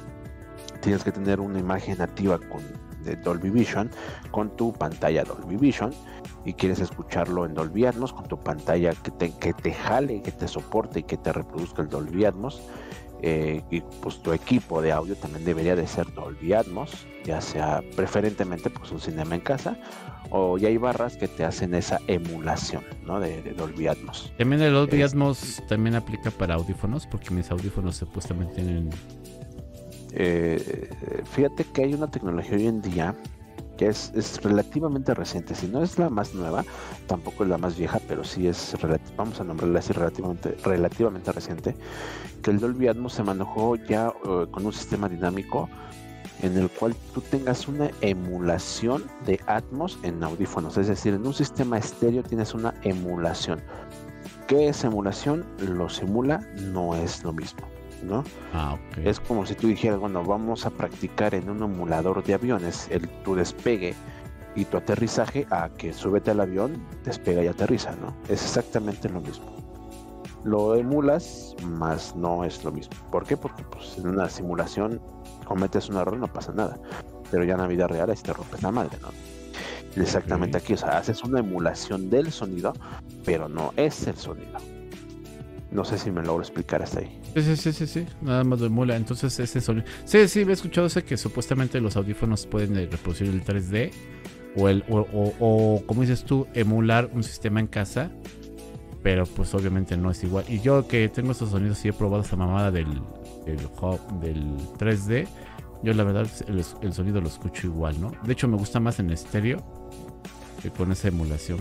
Tienes que tener una imagen nativa con de Dolby Vision con tu pantalla Dolby Vision y quieres escucharlo en Dolby Atmos con tu pantalla que te, que te jale, que te soporte y que te reproduzca el Dolby Atmos. Eh, y pues tu equipo de audio también debería de ser Dolby Atmos, ya sea preferentemente pues un cinema en casa o ya hay barras que te hacen esa emulación ¿no? de, de Dolby Atmos. También el Dolby Es- Atmos también aplica para audífonos, porque mis audífonos supuestamente tienen. Eh, fíjate que hay una tecnología hoy en día que es, es relativamente reciente, si no es la más nueva, tampoco es la más vieja, pero sí es, vamos a nombrarla así, relativamente, relativamente reciente, que el Dolby Atmos se manejó ya eh, con un sistema dinámico en el cual tú tengas una emulación de Atmos en audífonos, es decir, en un sistema estéreo tienes una emulación. ¿Qué es emulación? Lo simula, no es lo mismo, ¿no? Ah. Es como si tú dijeras, bueno, vamos a practicar en un emulador de aviones el, tu despegue y tu aterrizaje a que súbete al avión, despega y aterriza, ¿no? Es exactamente lo mismo. Lo emulas, más no es lo mismo. ¿Por qué? Porque pues, en una simulación cometes un error y no pasa nada. Pero ya en la vida real ahí te rompes la madre, ¿no? Exactamente aquí, o sea, haces una emulación del sonido, pero no es el sonido. No sé si me logro explicar hasta ahí. Sí, sí, sí, sí, sí, nada más lo emula. Entonces ese sonido. Sí, sí, he escuchado ese que supuestamente los audífonos pueden eh, reproducir el 3D o el o, o- o, como dices tú, emular un sistema en casa, pero pues obviamente no es igual. Y yo que tengo estos sonidos y he probado esta mamada del del, del 3D, yo la verdad el, el sonido lo escucho igual, ¿no? De hecho me gusta más en estéreo que con esa emulación.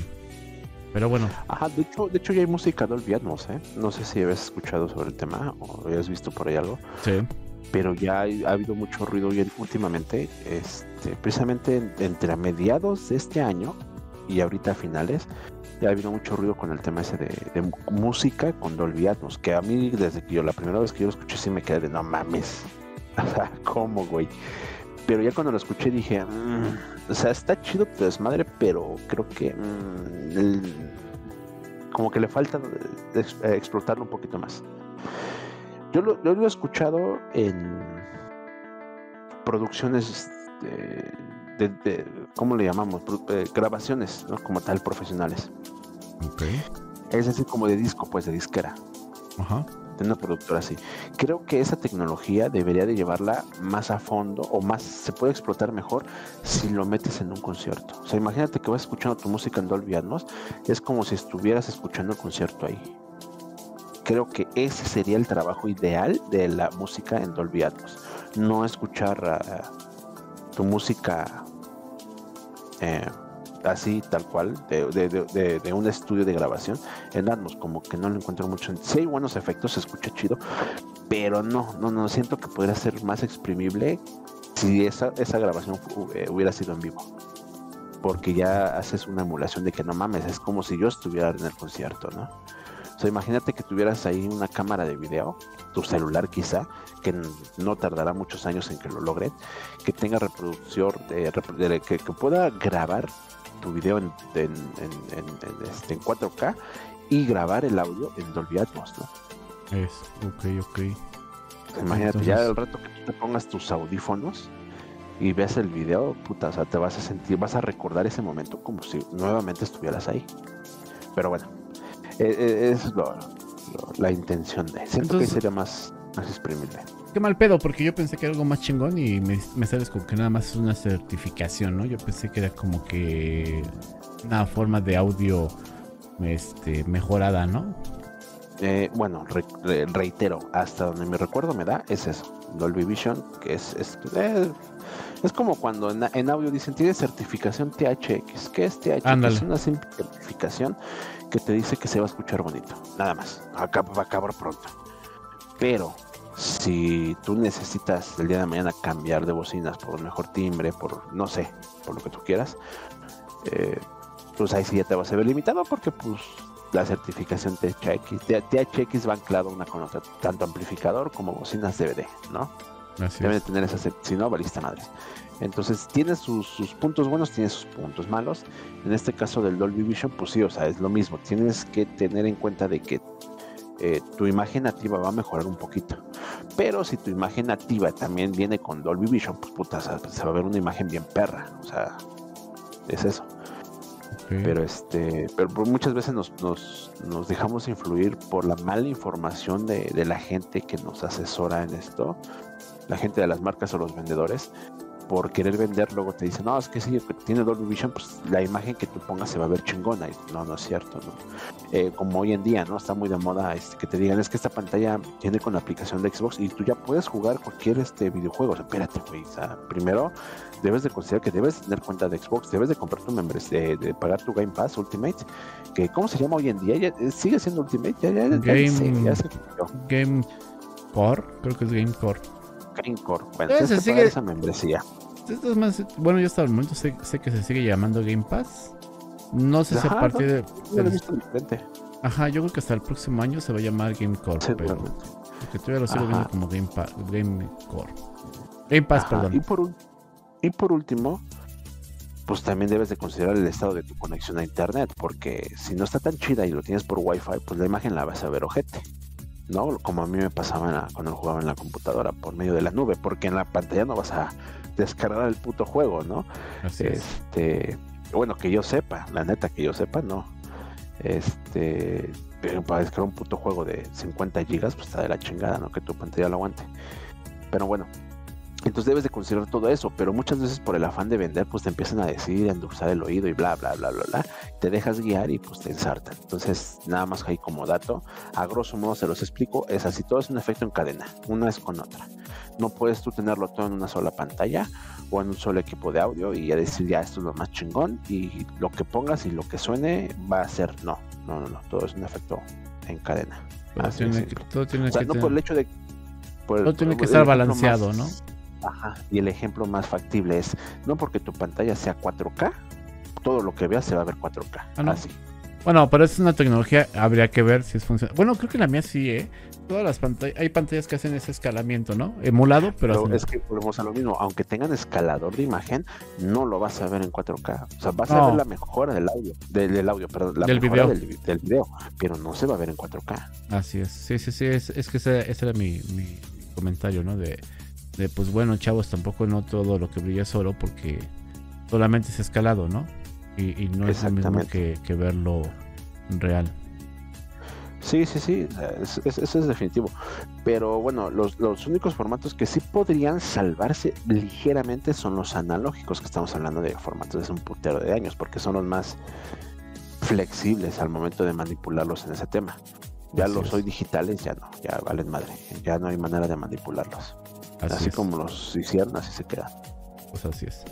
Pero bueno, Ajá, de hecho, de hecho ya hay música Dolby Atmos, ¿eh? No sé si habías escuchado sobre el tema o habías visto por ahí algo, sí. pero ya ha habido mucho ruido últimamente, este, precisamente en- entre mediados de este año y ahorita a finales, ya ha habido mucho ruido con el tema ese de, música con Dolby Atmos, que a mí desde que yo, la primera vez que yo lo escuché sí me quedé de no mames, ¿cómo, güey? Pero ya cuando lo escuché dije, mm, o sea, está chido tu desmadre, pero creo que mm, el- como que le falta eh, explotarlo un poquito más. Yo lo, yo lo he escuchado en producciones de, de- de- ¿cómo le llamamos? Eh, grabaciones, ¿no? Como tal, profesionales. Ok. Es decir, como de disco, pues de disquera. Ajá. De una productora así. Creo que esa tecnología debería de llevarla más a fondo o más se puede explotar mejor si lo metes en un concierto. O sea, imagínate que vas escuchando tu música en Dolby Atmos, es como si estuvieras escuchando el concierto ahí. Creo que ese sería el trabajo ideal de la música en Dolby Atmos. No escuchar ah, tu música eh, así, tal cual, de, de- de- un estudio de grabación en Atmos, como que no lo encuentro mucho. Si hay buenos efectos, se escucha chido, pero no, no, no, siento que podría ser más exprimible si esa, esa grabación eh, hubiera sido en vivo. Porque ya haces una emulación de que no mames, es como si yo estuviera en el concierto, ¿no? O imagínate que tuvieras ahí una cámara de video, tu celular quizá, que no tardará muchos años en que lo logren, que tenga reproducción, de- que, que pueda grabar tu video en, en, en- este, en 4K y grabar el audio en Dolby Atmos, ¿no? Es, ok, ok. Imagínate, ya al rato que tú te pongas tus audífonos y veas el video, puta, o sea, te vas a sentir, vas a recordar ese momento como si nuevamente estuvieras ahí. Pero bueno, eh, eh, es lo, lo- la intención de. Siento Entonces- que sería más, más exprimible. Qué mal pedo, porque yo pensé que era algo más chingón y me, me sales con que nada más es una certificación, ¿no? Yo pensé que era como que una forma de audio este, mejorada, ¿no? Eh, bueno, re- re- reitero, hasta donde mi recuerdo me da, es eso. Dolby Vision, que es, es, eh, es como cuando en, en audio dicen, tiene certificación THX. ¿Qué es THX? Ándale. Es una simple certificación que te dice que se va a escuchar bonito. Nada más. Acá va a acabar pronto. Pero si tú necesitas el día de mañana cambiar de bocinas por un mejor timbre, por no sé, por lo que tú quieras, eh, pues ahí sí ya te vas a ver limitado porque pues la certificación THX, THX va anclado una con otra, tanto amplificador como bocinas DVD, ¿no? Así Deben de tener esa, si no, balista madre. Entonces, tiene sus, sus puntos buenos, tiene sus puntos malos. En este caso del Dolby Vision, pues sí, o sea, es lo mismo. Tienes que tener en cuenta de que eh, tu imagen nativa va a mejorar un poquito. Pero si tu imagen nativa también viene con Dolby Vision, pues puta, se va a ver una imagen bien perra. O sea, es eso. Pero este, pero por muchas veces nos, nos, nos dejamos influir por la mala información de, de la gente que nos asesora en esto, la gente de las marcas o los vendedores, por querer vender, luego te dicen, no, es que que tiene Dolby Vision, pues la imagen que tú pongas se va a ver chingona. Y no, no es cierto, ¿no? Eh, como hoy en día, ¿no? Está muy de moda este, que te digan, es que esta pantalla tiene con la aplicación de Xbox y tú ya puedes jugar cualquier este videojuego. O sea, espérate, güey. O sea, primero debes de considerar que debes tener cuenta de Xbox, debes de comprar tu membresía, de, de pagar tu Game Pass Ultimate, que ¿cómo se llama hoy en día? Ya, sigue siendo Ultimate, ya, Game- ya se. Game Core, creo que es Game Core. Game Core. Bueno, Eh, se sigue- esa membresía. Esto es más, bueno, yo hasta el momento sé, sé que se sigue llamando Game Pass. No sé si a partir de. He visto diferente. Ajá, yo creo que hasta el próximo año se va a llamar Game Core, pero seguramente. porque todavía lo sigo Ajá. viendo como Game, Pa- Game Core. Game Pass, Ajá, Y perdón. por, ul- y por último, pues también debes de considerar el estado de tu conexión a internet, porque si no está tan chida y lo tienes por wifi, pues la imagen la vas a ver ojete. ¿No? Como a mí me pasaba la- cuando jugaba en la computadora por medio de la nube, porque en la pantalla no vas a descargar el puto juego, ¿no? Así es. Este, bueno, que yo sepa, la neta que yo sepa, no. Este, para descargar un puto juego de 50 gigas, pues está de la chingada, ¿no? Que tu pantalla lo aguante. Pero bueno, entonces debes de considerar todo eso, pero muchas veces por el afán de vender, pues te empiezan a decir, a endulzar el oído y bla, bla, bla, bla, bla. Te dejas guiar y pues te ensartan. Entonces, nada más ahí como dato, a grosso modo se los explico, es así, todo es un efecto en cadena, una es con otra. No puedes tú tenerlo todo en una sola pantalla o en un solo equipo de audio y ya decir, ya esto es lo más chingón y lo que pongas y lo que suene va a ser, no, no, no, no, todo es un efecto en cadena. Todo tiene, que, simple. todo tiene O sea, que no tener- por el hecho de... por el- todo tiene que estar balanceado, más- ¿no? Ajá, y el ejemplo más factible es, no porque tu pantalla sea 4K, todo lo que veas se va a ver 4K. Ah, no. Así. Bueno, pero es una tecnología, habría que ver si es funcional. Bueno, creo que la mía sí, ¿eh? Todas las pantallas, hay pantallas que hacen ese escalamiento, ¿no? Emulado, pero... pero es que volvemos a lo mismo, aunque tengan escalador de imagen, no lo vas a ver en 4K. O sea, vas a ver la mejora del audio, del, audio, perdón, la del mejora video. Del, del, video, pero no se va a ver en 4K. Así es, sí, sí, sí, es, es que ese, ese era mi, mi, comentario, ¿no? De, de, pues bueno, chavos, tampoco no todo lo que brilla es oro porque solamente es escalado, ¿no? Y, y no es lo mismo que, que verlo real. Sí, sí, sí, eso es, es, definitivo. Pero bueno, los, los, únicos formatos que sí podrían salvarse ligeramente son los analógicos, que estamos hablando de formatos de un putero de años, porque son los más flexibles al momento de manipularlos en ese tema. Ya así los es. hoy digitales, ya no, ya valen madre, ya no hay manera de manipularlos. Así, así como los hicieron, así se quedan. Pues así es.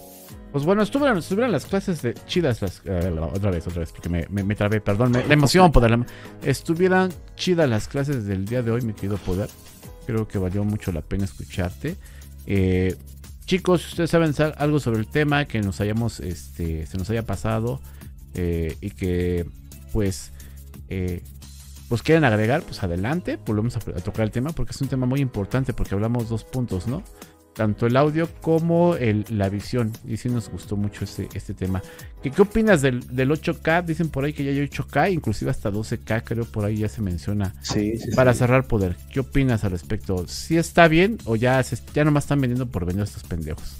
Pues bueno, estuvieron, estuvieron las clases de chidas, las, uh, otra vez, otra vez, porque me, me, me trabé, perdón, me, la emoción, poder. Estuvieran chidas las clases del día de hoy, mi querido poder. Creo que valió mucho la pena escucharte. Eh, chicos, ustedes saben algo sobre el tema que nos hayamos, este, se nos haya pasado eh, y que, pues, eh, pues quieren agregar, pues adelante, volvemos a, a tocar el tema porque es un tema muy importante porque hablamos dos puntos, ¿no? tanto el audio como el, la visión. Y sí nos gustó mucho este, este tema. ¿Qué, ¿Qué, opinas del, del, 8K? Dicen por ahí que ya hay 8K, inclusive hasta 12K, creo por ahí ya se menciona. Sí, sí Para sí. cerrar poder. ¿Qué opinas al respecto? ¿Sí está bien o ya, se, ya nomás están vendiendo por vender estos pendejos?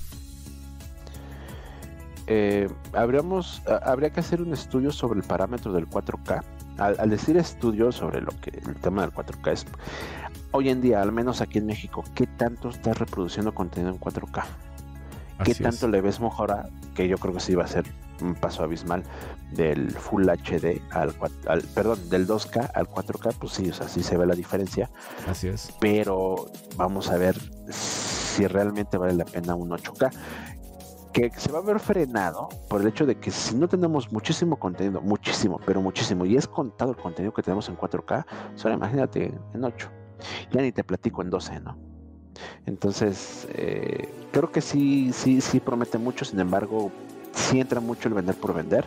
Eh, habríamos, habría que hacer un estudio sobre el parámetro del 4K. Al, al, decir estudio sobre lo que el tema del 4K es hoy en día, al menos aquí en México, ¿qué tanto estás reproduciendo contenido en 4K? ¿Qué Así tanto es. le ves mejora? Que yo creo que sí va a ser un paso abismal del Full HD al, al, perdón, del 2K al 4K, pues sí, o sea, sí se ve la diferencia. Así es. Pero vamos a ver si realmente vale la pena un 8K que se va a ver frenado por el hecho de que si no tenemos muchísimo contenido, muchísimo, pero muchísimo, y es contado el contenido que tenemos en 4K, solo imagínate en 8. Ya ni te platico en 12, ¿no? Entonces, eh, creo que sí, sí, sí promete mucho, sin embargo, sí entra mucho el vender por vender.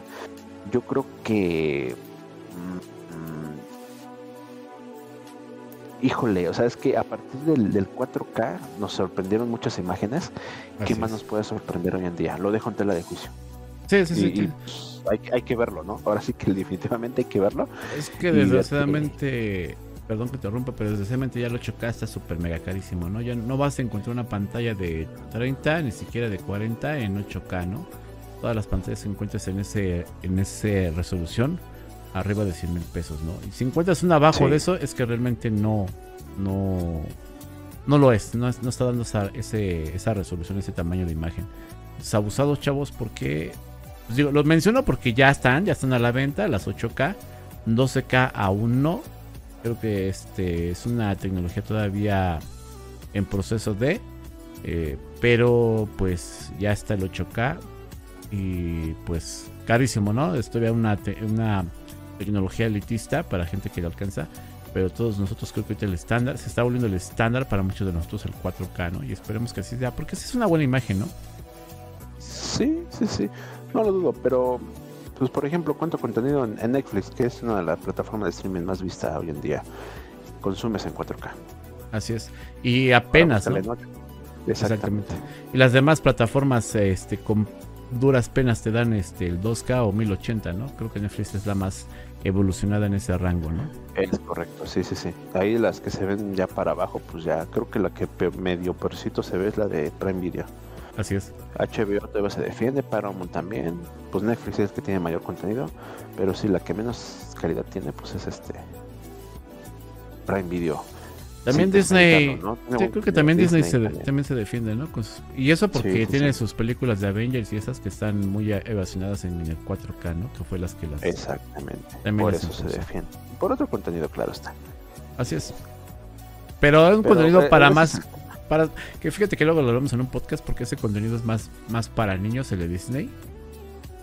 Yo creo que... híjole, o sea, es que a partir del, del 4K nos sorprendieron muchas imágenes. Así ¿Qué más es. nos puede sorprender hoy en día? Lo dejo en tela de juicio. Sí, sí, sí. Y, y, pues, hay, hay, que verlo, ¿no? Ahora sí que definitivamente hay que verlo. Es que desgraciadamente, perdón que te rompa, pero desgraciadamente ya el 8K está súper mega carísimo, ¿no? Ya no vas a encontrar una pantalla de 30, ni siquiera de 40 en 8K, ¿no? Todas las pantallas se encuentran en ese, en esa resolución arriba de 100 mil pesos, ¿no? Y si encuentras una abajo sí. de eso, es que realmente no, no, no lo es, no, no está dando esa, ese, esa resolución, ese tamaño de imagen. Es abusados, chavos, porque pues digo, los menciono porque ya están, ya están a la venta, las 8K, 12K aún no. Creo que este es una tecnología todavía en proceso de, eh, pero pues ya está el 8K y pues carísimo, ¿no? Es todavía una, una tecnología elitista para gente que le alcanza, pero todos nosotros creo que ahorita el estándar, se está volviendo el estándar para muchos de nosotros el 4K, ¿no? Y esperemos que así sea, porque sí es una buena imagen, ¿no? Sí, sí, sí. No lo dudo, pero pues por ejemplo, cuánto contenido en, en, Netflix, que es una de las plataformas de streaming más vista hoy en día, consumes en 4K. Así es. Y apenas, ¿no? Exactamente. Exactamente. Y las demás plataformas este con duras penas te dan este el 2K o 1080, ¿no? Creo que Netflix es la más evolucionada en ese rango, ¿no? Es correcto, sí, sí, sí. Ahí las que se ven ya para abajo, pues ya creo que la que medio percito se ve es la de Prime Video. Así es. HBO todavía se defiende, Paramount también. Pues Netflix es el que tiene mayor contenido. Pero sí, la que menos calidad tiene, pues es este. Prime Video. También sí, Disney. ¿no? Sí, creo que también Disney, Disney se, también. también. se defiende, ¿no? Sus, y eso porque sí, tiene sus películas de Avengers y esas que están muy evasionadas en el 4K, ¿no? Que fue las que las. Exactamente. Por eso se defiende. Por otro contenido, claro está. Así es. Pero es un Pero, contenido eh, para más. Para, que fíjate que luego lo hablamos en un podcast porque ese contenido es más, más para niños, el de Disney,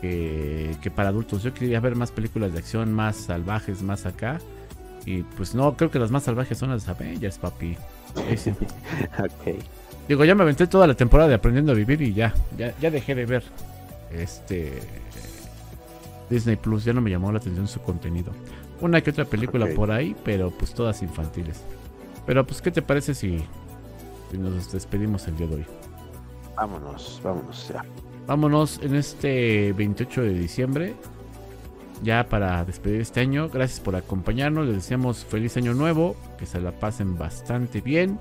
que, que, para adultos. Yo quería ver más películas de acción, más salvajes, más acá. Y pues no, creo que las más salvajes son las Avengers, papi. Sí, sí. ok. Digo, ya me aventé toda la temporada de Aprendiendo a Vivir y ya, ya, ya dejé de ver. Este. Disney Plus, ya no me llamó la atención su contenido. Una que otra película por ahí, pero pues todas infantiles. Pero pues, ¿qué te parece si, si nos despedimos el día de hoy? Vámonos, vámonos ya. Vámonos en este 28 de diciembre. Ya para despedir este año. Gracias por acompañarnos. Les deseamos feliz año nuevo. Que se la pasen bastante bien.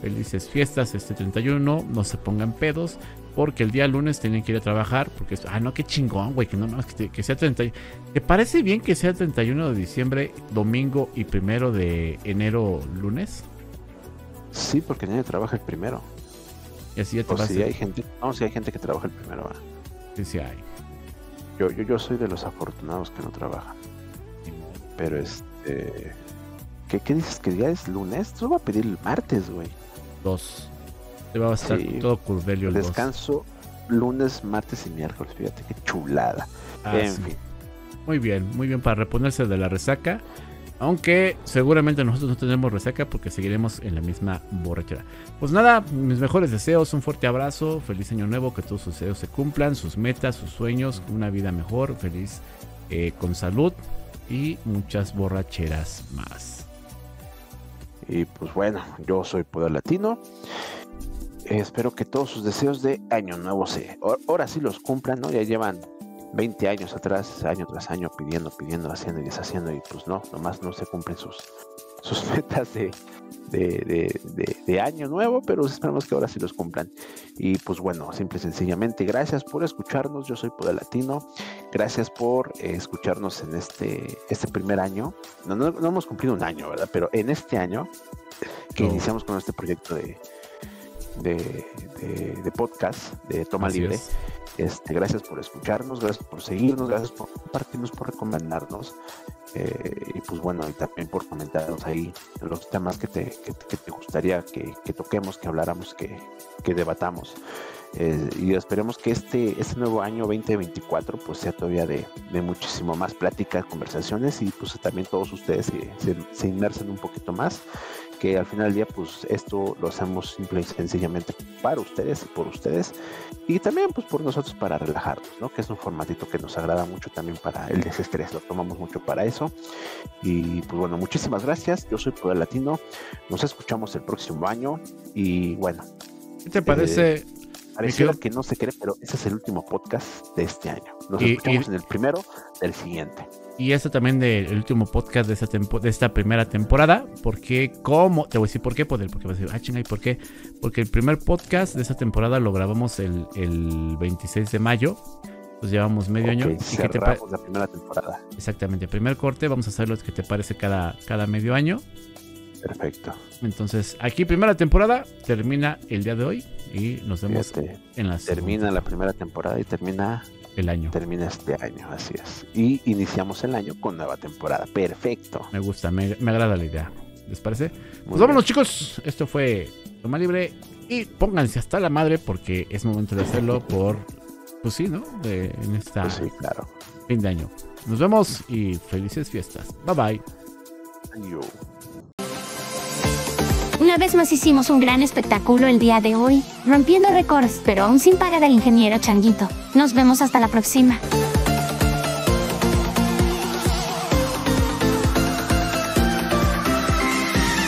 Felices fiestas este 31. No se pongan pedos. Porque el día lunes tienen que ir a trabajar. Porque, ah, no, qué chingón, güey. Que no más que, que sea 30. ¿Te parece bien que sea 31 de diciembre, domingo y primero de enero, lunes? Sí, porque nadie trabaja el primero. Y así ya te O vas si a hay gente, no, si hay gente que trabaja el primero. Sí, sí hay. Yo, yo, yo soy de los afortunados que no trabajan. Pero este. ¿Qué, qué dices que ya es lunes? Tú va a pedir el martes, güey. Dos. Te va a estar Sí. todo curvelio el dos. Descanso lunes, martes y miércoles. Fíjate qué chulada. Ah, en sí. fin. Muy bien, muy bien para reponerse de la resaca. Aunque seguramente nosotros no tenemos resaca porque seguiremos en la misma borrachera. Pues nada, mis mejores deseos, un fuerte abrazo, feliz año nuevo, que todos sus deseos se cumplan, sus metas, sus sueños, una vida mejor, feliz, eh, con salud y muchas borracheras más. Y pues bueno, yo soy Poder Latino. Espero que todos sus deseos de año nuevo se. ahor- Ahora sí los cumplan, ¿no? Ya llevan 20 años atrás, año tras año, pidiendo, pidiendo, haciendo y deshaciendo. Y pues no, nomás no se cumplen sus, sus metas de, de, de- de- de año nuevo, pero esperamos que ahora sí los cumplan. Y pues bueno, simple y sencillamente, gracias por escucharnos. Yo soy Poder Latino. Gracias por eh, escucharnos en este, este primer año. No, no, no hemos cumplido un año, ¿verdad? Pero en este año que No. iniciamos con este proyecto de, de, de- de podcast, de Toma Así Libre. es. Este, gracias por escucharnos, gracias por seguirnos, gracias por compartirnos, por recomendarnos. eh, y pues bueno, y también por comentarnos ahí los temas que te, que, te gustaría que, que toquemos, que habláramos, que, que debatamos. Eh, y esperemos que este, este nuevo año 2024 pues sea todavía de, de muchísimo más plática, conversaciones y pues también todos ustedes se, se inmersen un poquito más que al final del día pues esto lo hacemos simple y sencillamente para ustedes y por ustedes. Y también pues por nosotros para relajarnos, ¿no? Que es un formatito que nos agrada mucho también para el desestrés, lo tomamos mucho para eso. Y pues bueno, muchísimas gracias, yo soy Poder Latino, nos escuchamos el próximo año. Y bueno, ¿Qué te parece? pareciera quedo- que no se cree, pero ese es el último podcast de este año, nos Y- escuchamos y- en el primero del siguiente. Y este también del último podcast de esta, tempo- de esta primera temporada. Porque, ¿cómo? Te voy a decir por qué, Poder. Porque vas a decir, ah, chinga, ¿y por qué? Porque el primer podcast de esta temporada lo grabamos el, el 26 de mayo. Pues llevamos medio año. ¿Y qué te la primera temporada, Exactamente, primer corte. Vamos a hacer lo que te parece cada, cada medio año. perfecto. Entonces, aquí primera temporada termina el día de hoy. Y nos vemos Fíjate, en la termina la primera temporada y termina el año. termina este año, así es. Y iniciamos el año con nueva temporada. Perfecto. Me gusta, me, me agrada la idea. ¿Les parece? Muy Pues vámonos, bien. chicos. Esto fue Toma Libre. Y pónganse hasta la madre porque es momento de hacerlo por. Pues sí, ¿no? De- en esta Pues sí, claro. fin de año. Nos vemos y felices fiestas. Bye bye. Una vez más hicimos un gran espectáculo el día de hoy, rompiendo récords, pero aún sin pagar al ingeniero Changuito. Nos vemos hasta la próxima.